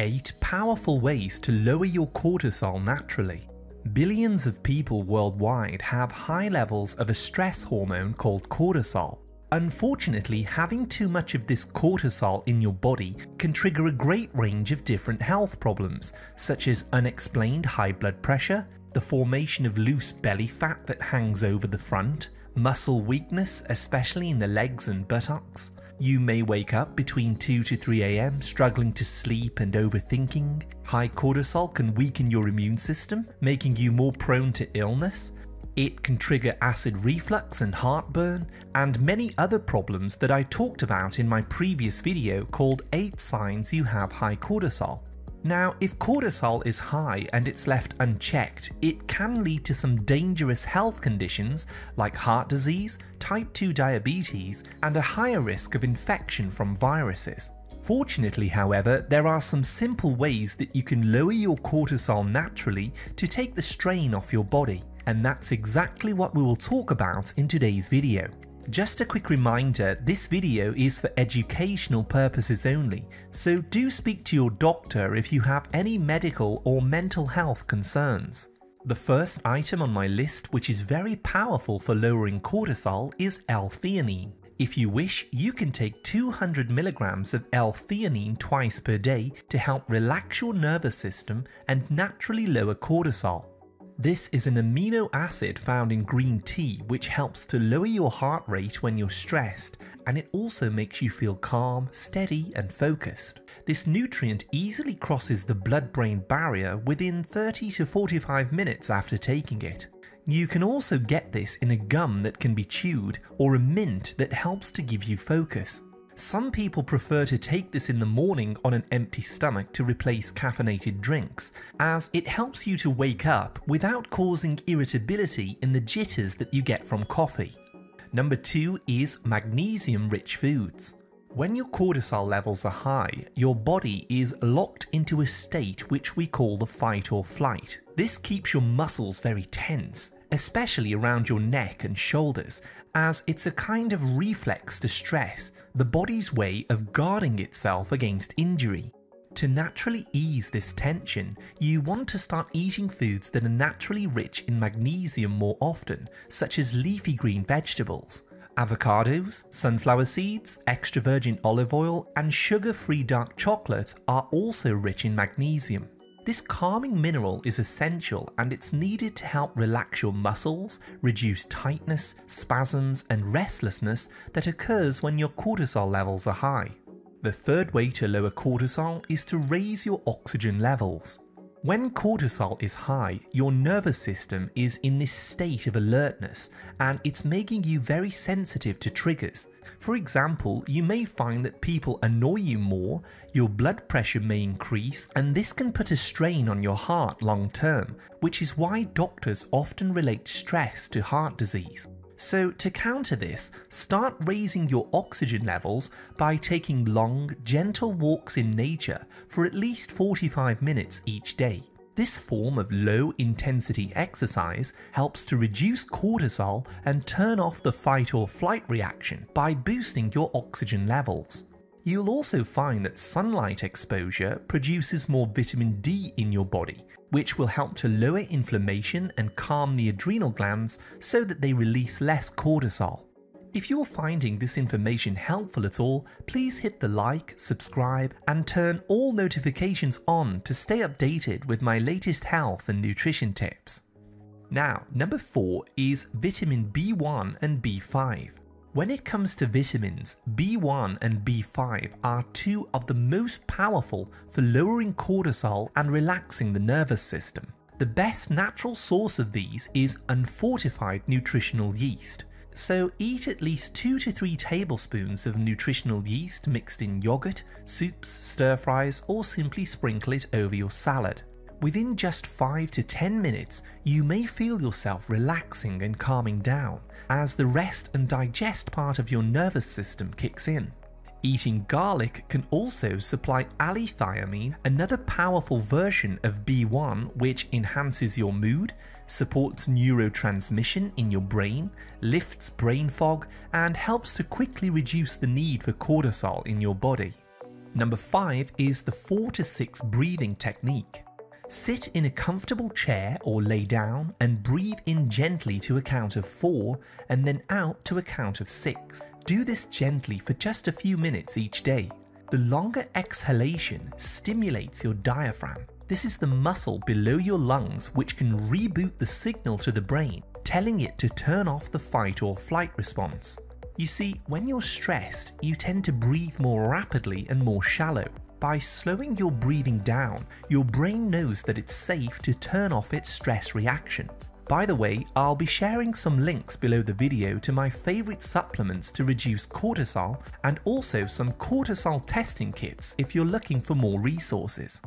8 powerful ways to lower your cortisol naturally. Billions of people worldwide have high levels of a stress hormone called cortisol. Unfortunately, having too much of this cortisol in your body can trigger a great range of different health problems, such as unexplained high blood pressure, the formation of loose belly fat that hangs over the front, muscle weakness, especially in the legs and buttocks. You may wake up between 2 to 3 am struggling to sleep and overthinking. High cortisol can weaken your immune system, making you more prone to illness. It can trigger acid reflux and heartburn, and many other problems that I talked about in my previous video called 8 Signs You Have High Cortisol. Now, if cortisol is high and it's left unchecked, it can lead to some dangerous health conditions like heart disease, type 2 diabetes, and a higher risk of infection from viruses. Fortunately, however, there are some simple ways that you can lower your cortisol naturally to take the strain off your body, and that's exactly what we will talk about in today's video. Just a quick reminder, this video is for educational purposes only, so do speak to your doctor if you have any medical or mental health concerns. The first item on my list which is very powerful for lowering cortisol is L-theanine. If you wish, you can take 200 milligrams of L-theanine twice per day to help relax your nervous system and naturally lower cortisol. This is an amino acid found in green tea which helps to lower your heart rate when you're stressed and it also makes you feel calm, steady and focused. This nutrient easily crosses the blood-brain barrier within 30 to 45 minutes after taking it. You can also get this in a gum that can be chewed or a mint that helps to give you focus. Some people prefer to take this in the morning on an empty stomach to replace caffeinated drinks, as it helps you to wake up without causing irritability in the jitters that you get from coffee. Number two is magnesium rich foods. When your cortisol levels are high, your body is locked into a state which we call the fight or flight. This keeps your muscles very tense, especially around your neck and shoulders, as it's a kind of reflex to stress, the body's way of guarding itself against injury. To naturally ease this tension, you want to start eating foods that are naturally rich in magnesium more often, such as leafy green vegetables. Avocados, sunflower seeds, extra virgin olive oil, and sugar free dark chocolate are also rich in magnesium. This calming mineral is essential and it's needed to help relax your muscles, reduce tightness, spasms, and restlessness that occurs when your cortisol levels are high. The third way to lower cortisol is to raise your oxygen levels. When cortisol is high, your nervous system is in this state of alertness and it's making you very sensitive to triggers. For example, you may find that people annoy you more, your blood pressure may increase, and this can put a strain on your heart long term, which is why doctors often relate stress to heart disease. So, to counter this, start raising your oxygen levels by taking long, gentle walks in nature for at least 45 minutes each day. This form of low intensity exercise helps to reduce cortisol and turn off the fight or flight reaction by boosting your oxygen levels. You'll also find that sunlight exposure produces more vitamin D in your body, which will help to lower inflammation and calm the adrenal glands so that they release less cortisol. If you're finding this information helpful at all, please hit the like, subscribe, and turn all notifications on to stay updated with my latest health and nutrition tips. Now, number 4 is vitamin B1 and B5. When it comes to vitamins, B1 and B5 are two of the most powerful for lowering cortisol and relaxing the nervous system. The best natural source of these is unfortified nutritional yeast. So eat at least 2 to 3 tablespoons of nutritional yeast mixed in yogurt, soups, stir fries, or simply sprinkle it over your salad. Within just 5 to 10 minutes, you may feel yourself relaxing and calming down as the rest and digest part of your nervous system kicks in. Eating garlic can also supply allithiamine, another powerful version of B1 which enhances your mood, supports neurotransmission in your brain, lifts brain fog, and helps to quickly reduce the need for cortisol in your body. Number 5 is the 4 to 6 breathing technique. Sit in a comfortable chair or lay down and breathe in gently to a count of 4 and then out to a count of 6. Do this gently for just a few minutes each day. The longer exhalation stimulates your diaphragm. This is the muscle below your lungs which can reboot the signal to the brain, telling it to turn off the fight or flight response. You see, when you're stressed, you tend to breathe more rapidly and more shallow. By slowing your breathing down, your brain knows that it's safe to turn off its stress reaction. By the way, I'll be sharing some links below the video to my favourite supplements to reduce cortisol and also some cortisol testing kits if you're looking for more resources.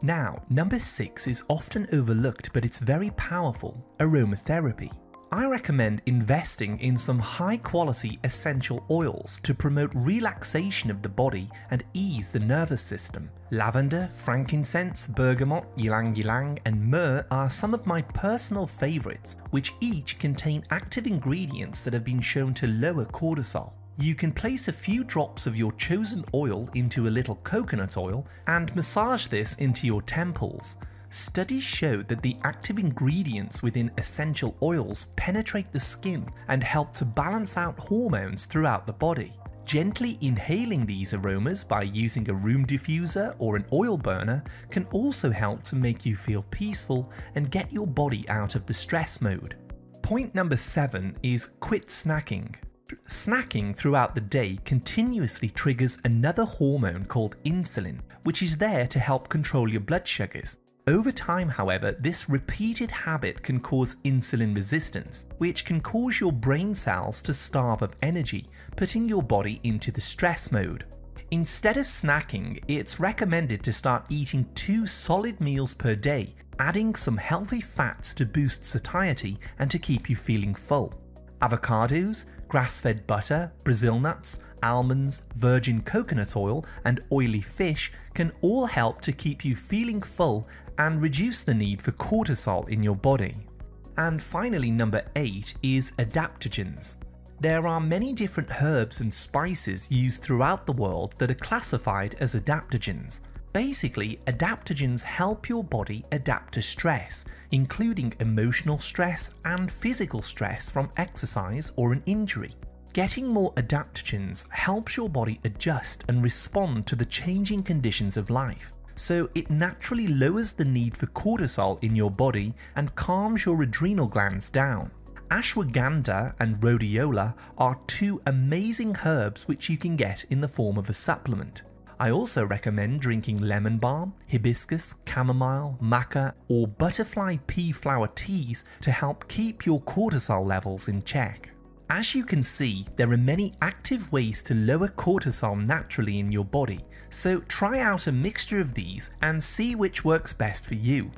Now, number 6 is often overlooked but it's very powerful aromatherapy. I recommend investing in some high quality essential oils to promote relaxation of the body and ease the nervous system. Lavender, frankincense, bergamot, ylang ylang, and myrrh are some of my personal favorites, which each contain active ingredients that have been shown to lower cortisol. You can place a few drops of your chosen oil into a little coconut oil and massage this into your temples. Studies show that the active ingredients within essential oils penetrate the skin and help to balance out hormones throughout the body. Gently inhaling these aromas by using a room diffuser or an oil burner can also help to make you feel peaceful and get your body out of the stress mode. Point number 7 is quit snacking. Snacking throughout the day continuously triggers another hormone called insulin, which is there to help control your blood sugars. Over time, however, this repeated habit can cause insulin resistance, which can cause your brain cells to starve of energy, putting your body into the stress mode. Instead of snacking, it's recommended to start eating two solid meals per day, adding some healthy fats to boost satiety and to keep you feeling full. Avocados, grass fed butter, Brazil nuts, almonds, virgin coconut oil, and oily fish can all help to keep you feeling full and reduce the need for cortisol in your body. And finally, number 8 is adaptogens. There are many different herbs and spices used throughout the world that are classified as adaptogens. Basically, adaptogens help your body adapt to stress, including emotional stress and physical stress from exercise or an injury. Getting more adaptogens helps your body adjust and respond to the changing conditions of life so it naturally lowers the need for cortisol in your body and calms your adrenal glands down. Ashwagandha and rhodiola are two amazing herbs which you can get in the form of a supplement. I also recommend drinking lemon balm, hibiscus, chamomile, maca, or butterfly pea flower teas to help keep your cortisol levels in check. As you can see, there are many active ways to lower cortisol naturally in your body, so try out a mixture of these and see which works best for you.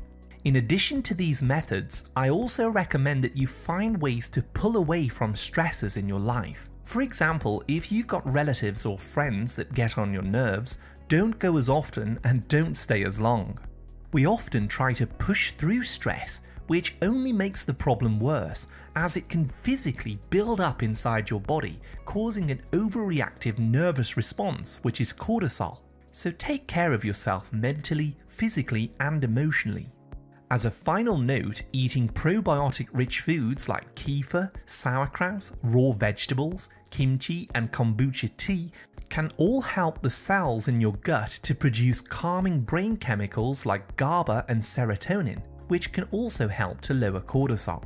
In addition to these methods, I also recommend that you find ways to pull away from stressors in your life. For example, if you've got relatives or friends that get on your nerves, don't go as often and don't stay as long. We often try to push through stress, which only makes the problem worse as it can physically build up inside your body, causing an overreactive nervous response, which is cortisol. So take care of yourself mentally, physically, and emotionally. As a final note, eating probiotic rich foods like kefir, sauerkraut, raw vegetables, kimchi, and kombucha tea can all help the cells in your gut to produce calming brain chemicals like GABA and serotonin, which can also help to lower cortisol.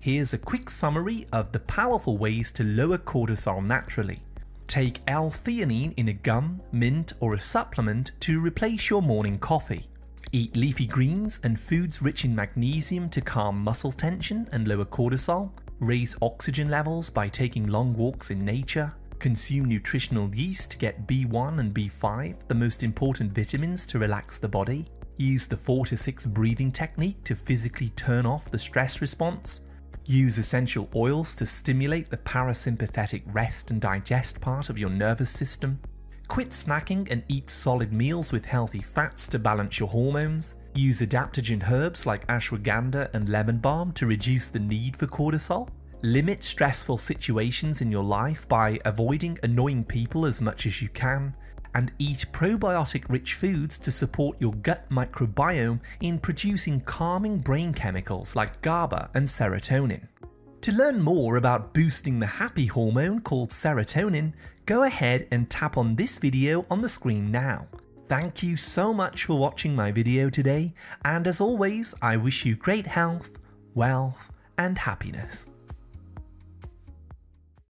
Here's a quick summary of the powerful ways to lower cortisol naturally. Take L-theanine in a gum, mint, or a supplement to replace your morning coffee. Eat leafy greens and foods rich in magnesium to calm muscle tension and lower cortisol. Raise oxygen levels by taking long walks in nature. Consume nutritional yeast to get B1 and B5, the most important vitamins to relax the body. Use the 4 to 6 breathing technique to physically turn off the stress response. Use essential oils to stimulate the parasympathetic rest and digest part of your nervous system. Quit snacking and eat solid meals with healthy fats to balance your hormones. Use adaptogen herbs like ashwagandha and lemon balm to reduce the need for cortisol. Limit stressful situations in your life by avoiding annoying people as much as you can. And eat probiotic rich foods to support your gut microbiome in producing calming brain chemicals like GABA and serotonin. To learn more about boosting the happy hormone called serotonin, go ahead and tap on this video on the screen now. Thank you so much for watching my video today, and as always, I wish you great health, wealth, and happiness.